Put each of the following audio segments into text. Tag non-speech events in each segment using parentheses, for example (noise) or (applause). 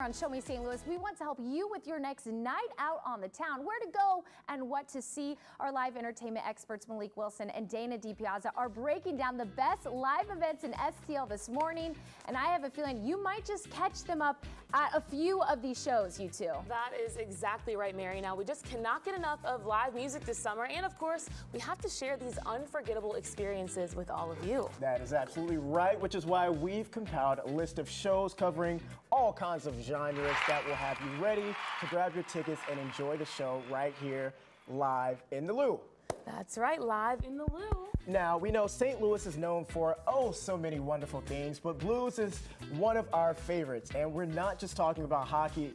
On Show Me St. Louis, we want to help you with your next night out on the town. Where to go and what to see. Our live entertainment experts Malik Wilson and Dana DiPiazza are breaking down the best live events in STL this morning. And I have a feeling you might just catch them up at a few of these shows, you two. That is exactly right, Mary. Now, we just cannot get enough of live music this summer. And of course, we have to share these unforgettable experiences with all of you. That is absolutely right, which is why we've compiled a list of shows covering all kinds of genres that will have you ready to grab your tickets and enjoy the show right here live in the Lou. That's right, live in the Lou. Now, we know St. Louis is known for oh so many wonderful things, but blues is one of our favorites. And we're not just talking about hockey,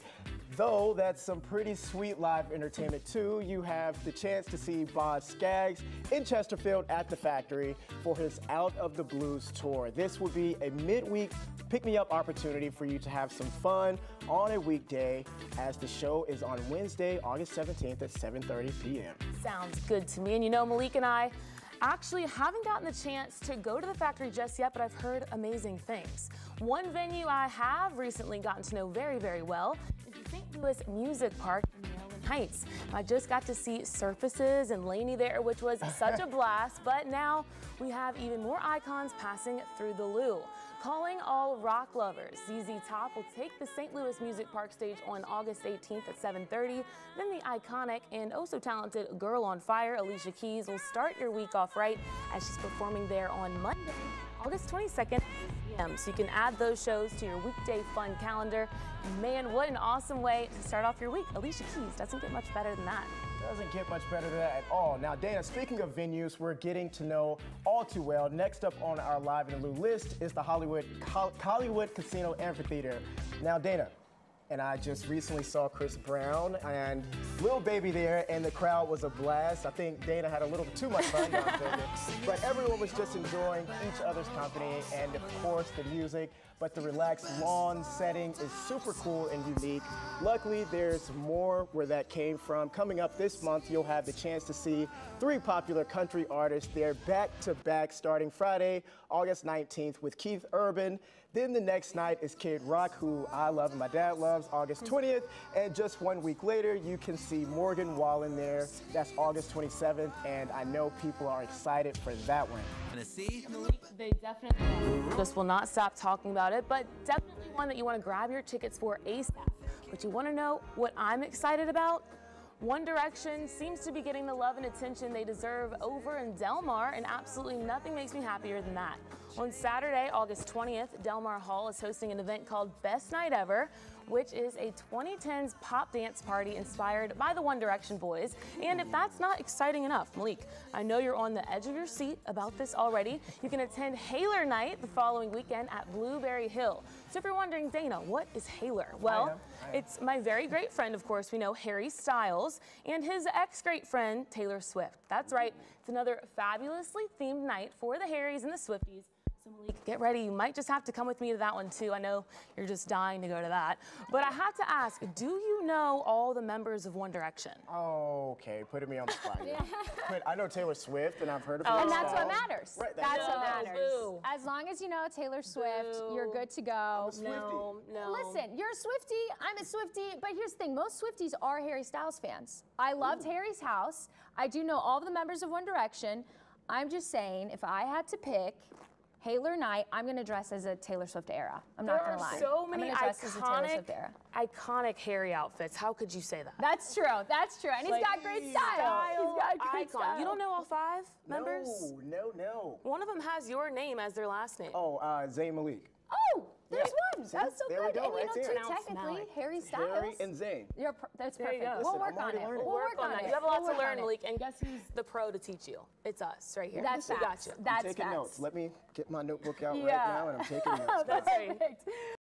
though that's some pretty sweet live entertainment too. You have the chance to see Boz Scaggs in Chesterfield at the factory for his Out of the Blues tour. This will be a midweek pick me up opportunity for you to have some fun on a weekday as the show is on Wednesday, August 17th at 7:30 p.m. Sounds good to me. And you know, Malik and I actually haven't gotten the chance to go to the factory just yet, but I've heard amazing things. One venue I have recently gotten to know very, very well is the St. Louis Music Park in Heights. I just got to see Surfaces and Laney there, which was (laughs) such a blast, but now we have even more icons passing through the Lou. Calling all rock lovers, ZZ Top will take the St. Louis Music Park stage on August 18th at 7.30. Then the iconic and oh so talented Girl on Fire, Alicia Keys, will start your week off right as she's performing there on Monday, August 22nd so you can add those shows to your weekday fun calendar. Man, what an awesome way to start off your week. Alicia Keys doesn't get much better than that. Doesn't get much better than that at all. Now, Dana, speaking of venues we're getting to know all too well, next up on our Live in the Lou list is the Hollywood, Hollywood Casino Amphitheater. Now, Dana, and I just recently saw Chris Brown and Lil Baby there, and the crowd was a blast. I think Dana had a little too much fun (laughs) but everyone was just enjoying each other's company and, of course, the music. But the relaxed lawn setting is super cool and unique. Luckily, there's more where that came from. Coming up this month, you'll have the chance to see three popular country artists. They're back to back starting Friday, August 19th with Keith Urban. Then the next night is Kid Rock, who I love and my dad loves, August 20th. And just one week later, you can see Morgan Wallen there. That's August 27th, and I know people are excited for that one. They definitely just will not stop talking about it, but definitely one that you want to grab your tickets for ASAP. But you want to know what I'm excited about? One Direction seems to be getting the love and attention they deserve over in Delmar, and absolutely nothing makes me happier than that. On Saturday, August 20th, Delmar Hall is hosting an event called Best Night Ever, which is a 2010s pop dance party inspired by the One Direction boys. And if that's not exciting enough, Malik, I know you're on the edge of your seat about this already. You can attend Haylor Night the following weekend at Blueberry Hill. So if you're wondering, Dana, what is Haylor? Well, I. I it's my very great friend, of course, we know Harry Styles, and his ex-great friend, Taylor Swift. That's right, it's another fabulously themed night for the Harrys and the Swifties so Malik, get ready. You might just have to come with me to that one too. I know you're just dying to go to that. But I have to ask, do you know all the members of One Direction? Oh, okay. Putting me on the spot. yeah. (laughs) But I know Taylor Swift and I've heard of oh, her. Oh. And that's what matters. Right, that's, that's what matters. Boo. As long as you know Taylor Swift, Boo. you're good to go. No, no. Listen, you're a Swifty. I'm a Swifty. But here's the thing. Most Swifties are Harry Styles fans. I loved Ooh. Harry's house. I do know all the members of One Direction. I'm just saying, if I had to pick Haylor night, I'm going to dress as a Taylor Swift era. I'm there not going to lie. so many iconic, iconic Harry outfits. How could you say that? That's true. That's true. And he's got great style. style. He's got great icon. style. You don't know all five members? No, no, no. One of them has your name as their last name. Oh, uh, Zayn Malik. Oh, there's yeah. one. See? That's so there good. Go, and right you know, too, technically, Harry Styles. Harry and Zayn. You're that's perfect. You we'll work on it. We'll, we'll work, on, it. You have a lot to learn, Malik. And guess who's the pro to teach you? It's us right here. That's facts. Got you. That's I'm taking facts. notes. Let me get my notebook out yeah. right now, and I'm taking (laughs) notes. that's right.